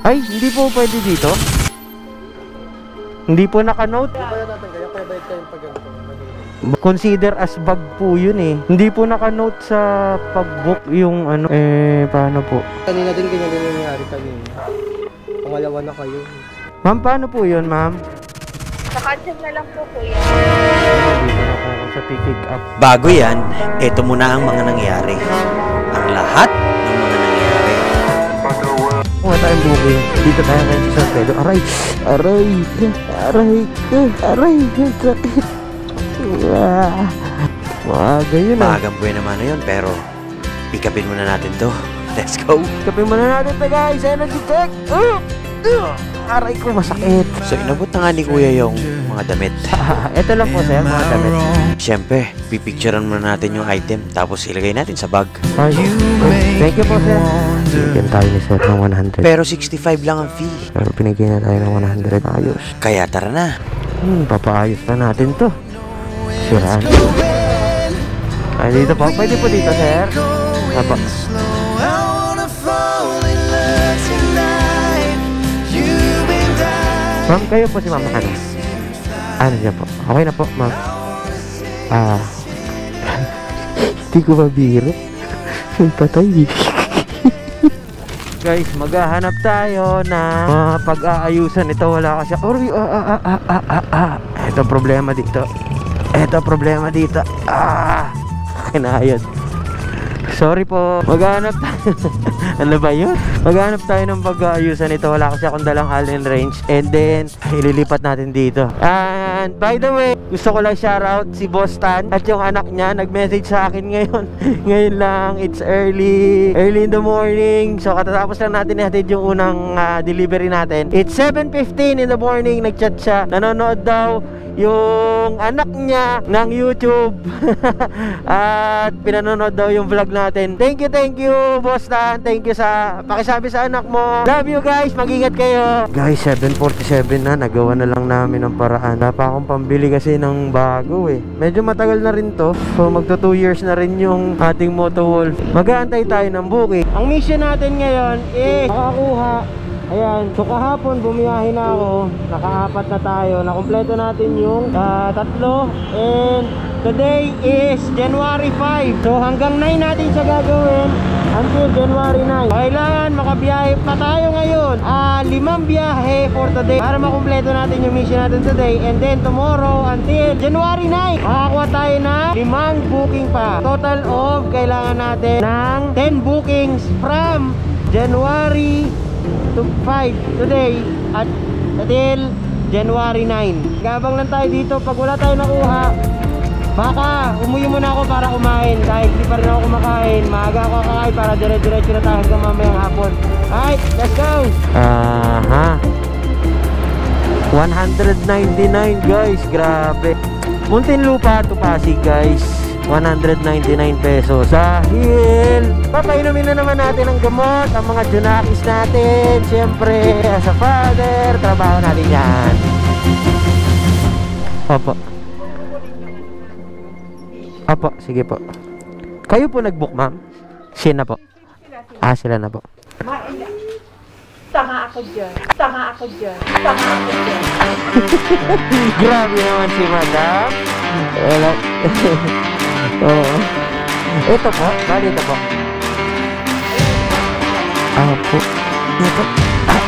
Ay, hindi po pwede dito? Hindi po naka-note? Kaya natin kaya kaya bayad kayong pag ganito. Consider as bag po yun eh. Hindi po naka-note sa pag-book yung ano, eh, paano po? Kanina din ganyan din nangyari kanina. Pangalawa na kayo. Ma'am, paano po yun, ma'am? Nakancel na lang po kuya. Sa pick up. Bago yan, ito muna ang mga nangyari. Ang lahat. Kuha tayong booking. Dito tayo ngayon sa San Pedro. Aray! Aray! Aray! Aray! Sakit! Ah, Maaga yun ah. Maagang buwan naman na yun, pero pikapin muna natin to. Let's go! Kapin muna natin ito guys. Energy check! Uh! Aray ko masakit. So inabot na nga ni Kuya yung mga damit. ito lang po sir, mga damit. Siyempre, pipicturean muna natin yung item, tapos ilagay natin sa bag. Ay, thank you po sir. Bigyan tayo ni sir ng 100. Pero 65 lang ang fee. Pero pinigyan na tayo ng 100. Ayos. Kaya tara na. Hmm, papaayos na natin to. Siraan. Ay, dito po. Pwede po dito, sir. Apo. Ma'am, kayo po si Ma'am ano? Ano niya po? Okay na po, ma'am. Ah. Hindi ko mabiro. May patay. Guys, maghahanap tayo na mga pag-aayusan. Ito wala kasi. Or, ah, ah, ah, ah, ah, ah, ah. Ito problema dito. Ito problema dito. Ah! Kinayod. Sorry po. Maghanap tayo. ano ba yun? Maghanap tayo ng pag-aayusan ito. Wala kasi akong dalang Allen range. And then, ililipat natin dito. And by the way, gusto ko lang shoutout si Boss Tan at yung anak niya. Nag-message sa akin ngayon. ngayon lang. It's early. Early in the morning. So, katatapos lang natin natin yung unang ah, delivery natin. It's 7.15 in the morning. Nag-chat siya. Nanonood daw yung anak niya ng YouTube. At pinanonood daw yung vlog natin. Thank you thank you boss Dan. Thank you sa pakisabi sa anak mo. Love you guys. Mag-ingat kayo. Guys 7.47 na. Nagawa na lang namin ng paraan. Wala pa akong pambili kasi ng bago eh. Medyo matagal na rin to. So magto 2 years na rin yung ating Moto Wolf. Mag-aantay tayo ng booking. Ang mission natin ngayon is makakuha Ayan, so kahapon bumiyahin na ako. Nakaapat na tayo. Nakompleto natin yung ah, tatlo. And today is January 5 So hanggang 9 natin siya gagawin Until January 9 Kailangan makabiyahe pa tayo ngayon? Ah, Limang biyahe for today Para makompleto natin yung mission natin today. And then tomorrow until January 9 Makakuha tayo na limang booking pa. Total of kailangan natin ng 10 bookings from January to 5 today at until January 9 gabang lang tayo dito. Pag wala tayo nakuha baka umuwi muna ako para kumain. Kahit di pa rin ako kumakain maaga ako kakain para dire-diretso na tayo hanggang mamayang hapon. Alright let's go! Aha. 199 guys. Grabe. Muntinlupa to Pasig guys 199 pesos. Dahil papainumin na naman natin ang gamot ang mga junakis natin. Syempre as a father trabaho natin yan. Opo. Opo sige po. Kayo po nagbook ma'am? Sila po. Ah sila na po. Tanga ako dyan. Tanga ako dyan. Tanga ako dyan. grabe naman si madam. Wala oo ito po bali ito po ah po ito ah,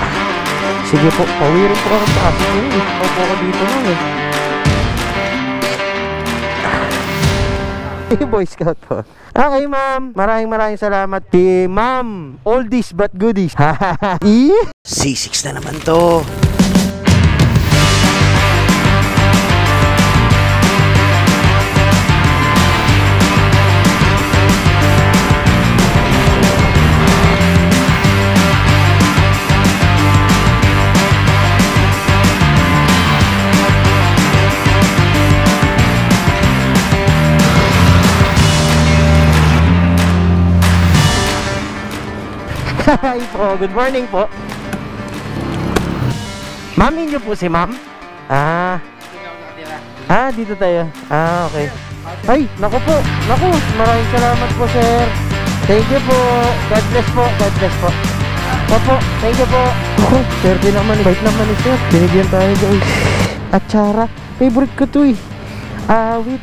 sige po pawirin po ako sa asin yun eh Opo ako dito lang eh Eh, Boy Scout po. Okay, ma'am. Maraming maraming salamat. Si ma'am. Oldies but goodies. Eh? C6 na naman to. Po. Good morning po. Ma'am, inyo po si ma'am? Ah. Ah, dito tayo. Ah, okay. Ay, naku po. Naku, maraming salamat po, sir. Thank you po. God bless po. God bless po. Opo, thank you po. Oh, swerte naman, bait naman ni sir. Binigyan tayo guys. Atsara, favorite ko to eh. Awit.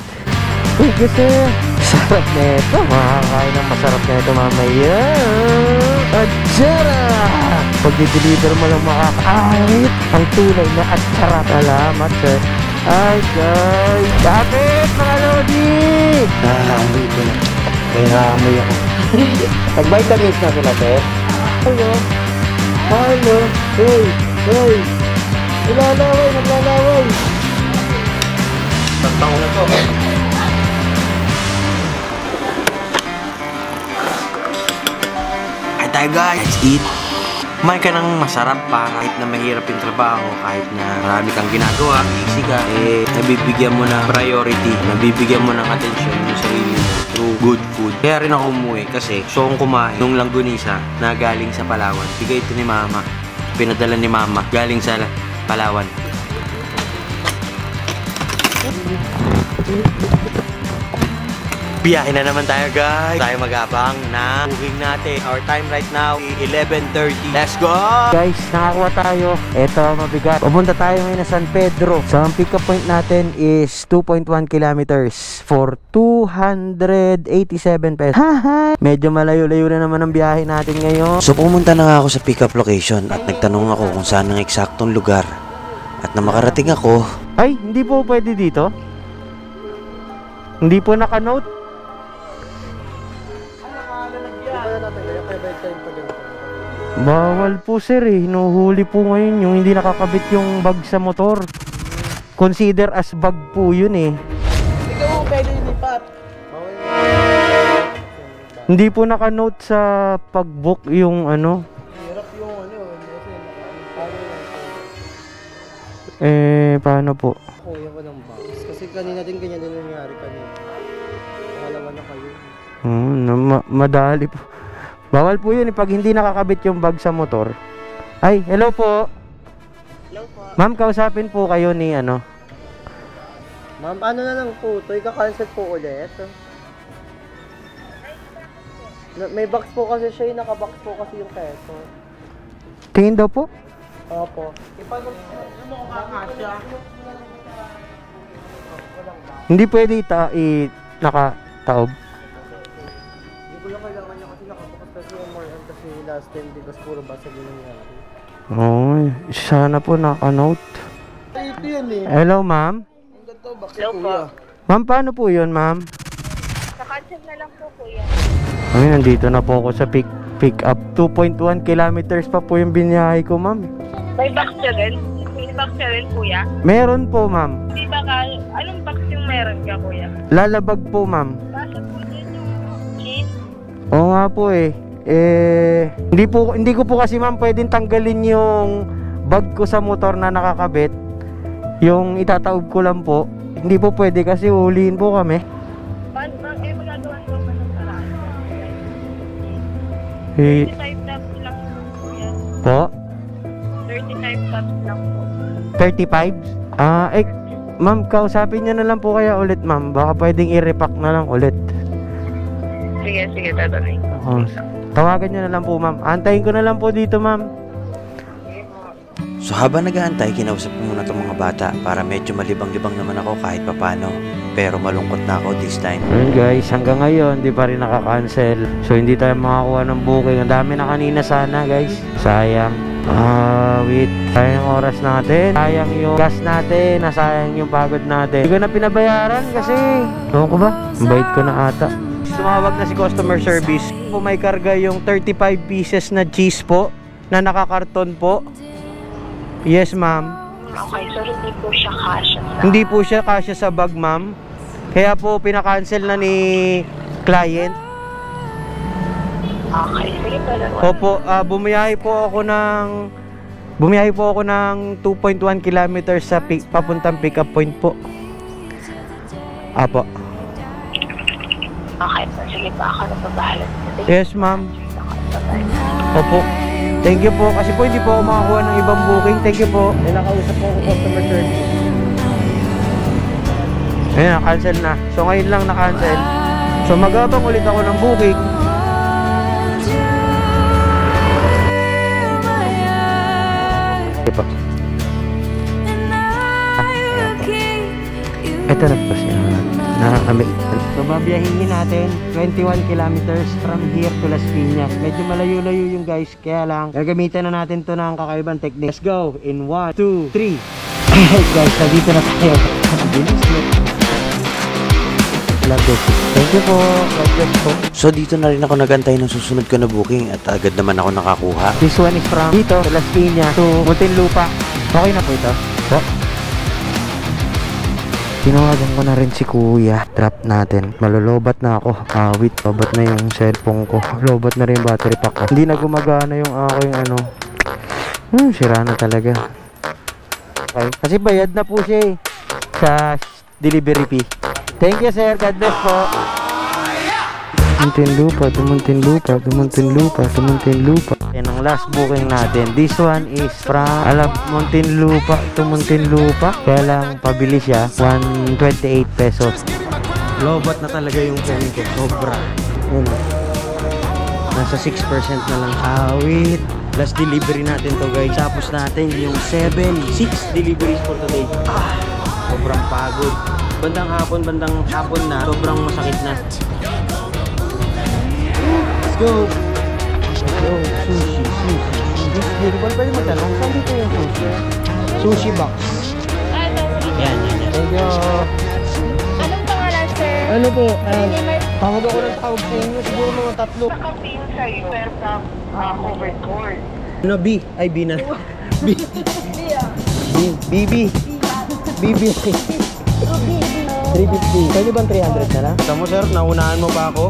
Thank you sir. Sarap na ito. Makakain ng masarap na ito mamaya. Atsara! Pag i-deliver mo lang makakaawit. Ang tunay na atsara. Salamat sir. Ay guys. Bakit mga Lodi? Nahahamoy ko na. May nahahamoy ako. Nag-vitamins na sila, te. Hello. Hello. Hey. Hey. Naglalaway, naglalaway. Tagtang na to. Tayo guys, let's eat. Kumain ka ng masarap pa kahit na mahirap yung trabaho, kahit na marami kang ginagawa, easy ka, eh, nabibigyan mo ng priority, nabibigyan mo ng attention yung sarili mo through good food. Kaya rin ako umuwi kasi gusto kong kumain nung langgunisa na galing sa Palawan. Bigay ito ni Mama. Pinadala ni Mama galing sa Palawan. Biyahe na naman tayo guys. Tayo mag-abang na booking natin. Our time right now, 11.30. Let's go! Guys, nakakuha tayo. Ito, mabigat. Pupunta tayo ngayon na San Pedro. So, ang pick-up point natin is 2.1 kilometers for 287 pesos. Haha! Medyo malayo-layo na naman ang biyahe natin ngayon. So pumunta na nga ako sa pickup location at nagtanong ako kung saan ang eksaktong lugar. At na makarating ako, Ay, hindi po pwede dito? Hindi po naka-note? Natin kaya pa ganito? Bawal po sir eh. Hinuhuli po ngayon yung hindi nakakabit yung bag sa motor. Consider as bag po yun eh. Ikaw, pwede lipat. Bawal Hindi po naka-note sa pag-book yung ano. Hirap yung ano, kasi Eh, paano po? Kuya ko ng box. Kasi kanina din ganyan din nangyari kanina. Pangalawa na kayo. Hmm, ma- madali po. Bawal po yun eh, pag hindi nakakabit yung bag sa motor. Ay, hello po. Hello po. Ma'am, kausapin po kayo ni ano. Ma'am, ano na lang po ito? Ika-cancel po ulit. Na- May box po kasi siya, yung naka-box po kasi yung peso. Tingin daw po. Opo. Ipano mo kakasya? Hindi pwede ita i nakataob. Last time di ba puro basag yung nangyari. Oo, sana po naka-note. Ito yan eh. Hello, ma'am. Ang ganito, box Hello po. Ma'am, paano po yun, ma'am? Nakancel na lang po, kuya. Ay, nandito na po ako sa pick, pick up. 2.1 kilometers pa po yung binyahe ko, ma'am. May box ka rin? May box ka rin, kuya? Meron po, ma'am. Hindi ba ka, anong box yung meron ka, kuya? Lalabag po, ma'am. Basta po dyan yung cheese. Oo nga po eh. Eh, hindi po hindi ko po kasi ma'am pwedeng tanggalin yung bag ko sa motor na nakakabit. Yung itataob ko lang po. Hindi po pwede kasi ulihin po kami. Paano ba, eh, magagawa ko ng paraan? Eh, 35 tops lang po, kuya. po? 35 tops lang po. 35? Ah, eh, ma'am, kausapin niyo na lang po kaya ulit, ma'am. Baka pwedeng i-repack na lang ulit. Sige, sige, tatanay. Oh, tawagan niyo na lang po, ma'am. Antayin ko na lang po dito, ma'am. So habang nag-aantay, kinausap ko muna itong mga bata para medyo malibang-libang naman ako kahit papano. Pero malungkot na ako this time. Ayun guys, hanggang ngayon, di pa rin nakaka-cancel. So, hindi tayo makakuha ng booking. Ang dami na kanina sana, guys. Sayang. Ah, wait. Sayang oras natin. Sayang yung gas natin. Nasayang yung pagod natin. Hindi ko na pinabayaran kasi. Ewan ko ba? Ang Bait ko na ata. Tumawag na si customer service. Po may karga yung 35 pieces na cheese po na nakakarton po. Yes, ma'am. Okay, so hindi po siya kasha sa... Hindi po siya kasya sa bag, ma'am. Kaya po pinakancel na ni client. Okay, sige po. Opo, ah, bumiyahe po ako ng bumiyahe po ako ng 2.1 kilometers sa pick, papuntang pick up point po. Apo. Okay po, sige po. Ako na po bahala. Yes, ma'am. Opo. Thank you po. Kasi po hindi po ako makakuha ng ibang booking. Thank you po. May nakausap po ako customer service. Ayan, cancel na. So ngayon lang na-cancel. So magabang ulit ako ng booking. Sige po. Ah. Ito na po siya. Nakakami. Babiyahin natin 21 kilometers from here to Las Piñas. Medyo malayo-layo yung guys. Kaya lang, gagamitan na natin to ng kakaibang technique. Let's go! In 1, 2, 3. Alright guys, nandito na tayo. Bilis mo. Love this. Thank you po. Po. So dito na rin ako nagantay ng susunod ko na booking at agad naman ako nakakuha. This one is from dito, Las Piñas to Muntinlupa. Okay na po ito? Po. Tinawagan ko na rin si kuya. Drop natin. Malolobat na ako. Awit. Lobat na yung cellphone ko. Lobat na rin battery pack ko. Hindi na gumagana yung aking ano. Hmm, sira na talaga. Okay. Kasi bayad na po siya eh. Sa delivery fee. Thank you sir. God bless po. Muntinlupa, Muntinlupa, Muntinlupa, Muntinlupa. Yan ang last booking natin. This one is from alam Muntinlupa to Muntinlupa. Kaya lang pabili siya 128 pesos. Lobat na talaga yung phone ko. Sobra. Yun. Nasa 6% na lang. Awit. Last delivery natin to guys. Tapos natin yung 7, 6 deliveries for today. Ah, sobrang pagod. Bandang hapon, bandang hapon na. Sobrang masakit na. Let's go! Go! Sushi, sushi. Beautiful. Pwede magtanong, saan dito yung sushi? Sushi box. Yan, yan, yan. Thank you. Anong pangalan, sir? Ano po? Um, tawag ako ng tawag sa inyo. Siguro mga tatlo. nakapiin sa'yo, pero from uh, overboard. Ano, B? Ay, B na. B. B. BB. BB. 350. Pwede bang 300 na lang? Tama sir, naunahan mo pa ako.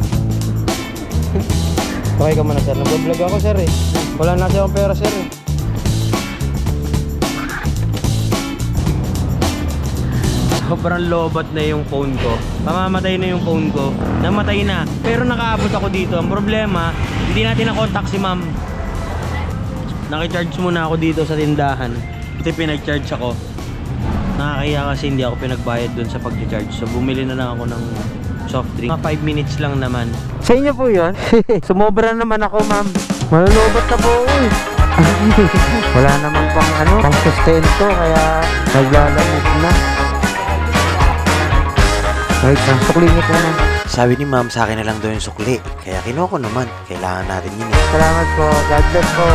Okay ka muna sir. Nag-vlog ako sir eh. Wala na siya pera sir eh. Sobrang lobat na yung phone ko. Pamamatay na yung phone ko. Namatay na. Pero nakaabot ako dito. Ang problema, hindi natin na-contact si ma'am. Nakicharge muna ako dito sa tindahan. Ito pinag-charge ako. Nakakaya kasi hindi ako pinagbayad dun sa pag-charge. So bumili na lang ako ng soft drink. Mga 5 minutes lang naman. Sa inyo po yun? Sumobra naman ako ma'am. Malulobot na po ako eh. Wala naman pang ano, pang sustento kaya naglalamig na. Wait lang, suklin niyo po ma'am. Sabi ni ma'am sa akin na lang daw yung sukli. Kaya kinuha ko naman. Kailangan natin yun eh. Salamat po. God bless po.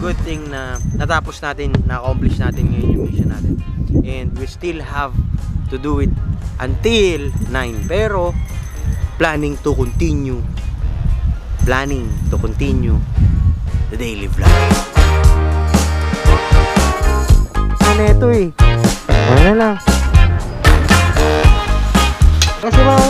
Good thing na natapos natin, na-accomplish natin ngayon yung mission natin. And we still have to do it until 9. Pero, planning to continue. Planning to continue the daily vlog. Ano ito eh? Ano lang. Kasi mga